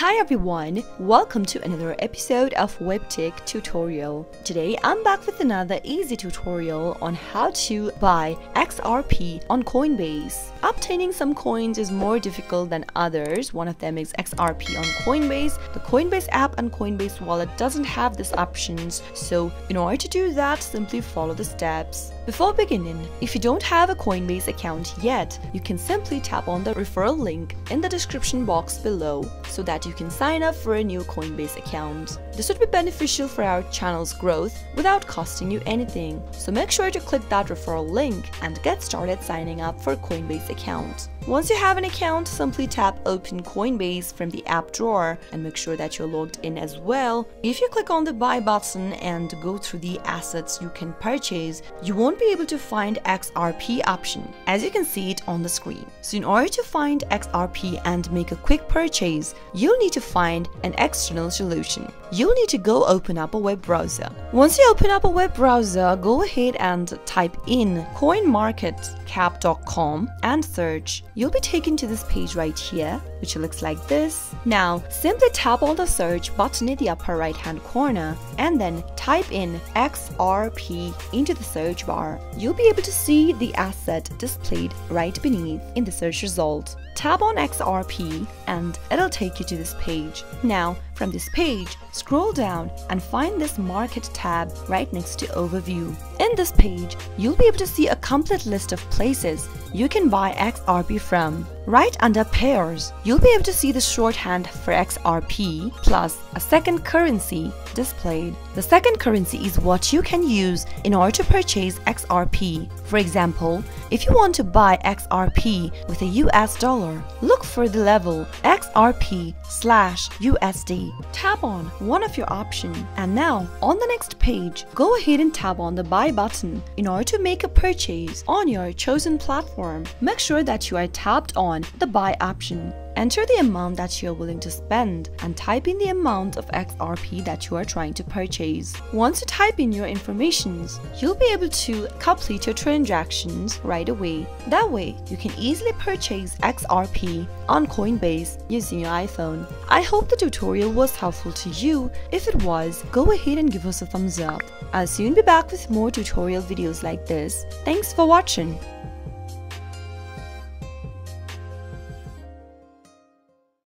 Hi everyone, welcome to another episode of WebTech tutorial. Today I'm back with another easy tutorial on how to buy XRP on Coinbase. Obtaining some coins is more difficult than others. One of them is XRP on Coinbase. The Coinbase app and Coinbase wallet doesn't have these options, so in order to do that, simply follow the steps. Before beginning, if you don't have a Coinbase account yet, you can simply tap on the referral link in the description box below so that you can sign up for a new Coinbase account. This would be beneficial for our channel's growth without costing you anything, so make sure to click that referral link and get started signing up for Coinbase account. Once you have an account, simply tap Open Coinbase from the app drawer and make sure that you're logged in as well. If you click on the Buy button and go through the assets you can purchase, you won't be able to find XRP option, as you can see it on the screen. So in order to find XRP and make a quick purchase, you'll need to find an external solution. You'll need to go open up a web browser. Once you open up a web browser, go ahead and type in coinmarketcap.com and search. You'll be taken to this page right here, which looks like this. Now, simply tap on the search button in the upper right hand corner and then type in XRP into the search bar. You'll be able to see the asset displayed right beneath in the search result. Tap on XRP and it'll take you to this page. Now, from this page, scroll down and find this Market tab right next to Overview. In this page, you'll be able to see a complete list of places you can buy XRP from. Right under Pairs, you'll be able to see the shorthand for XRP plus a second currency displayed. The second currency is what you can use in order to purchase XRP. For example, if you want to buy XRP with a US dollar, look for the level XRP slash USD. Tap on one of your options and now on the next page, go ahead and tap on the buy button in order to make a purchase on your chosen platform. Make sure that you are tapped on the buy option. Enter the amount that you're willing to spend and type in the amount of XRP that you are trying to purchase. Once you type in your information, you'll be able to complete your transactions right away. That way, you can easily purchase XRP on Coinbase using your iPhone. I hope the tutorial was helpful to you. If it was, go ahead and give us a thumbs up. I'll soon be back with more tutorial videos like this. Thanks for watching.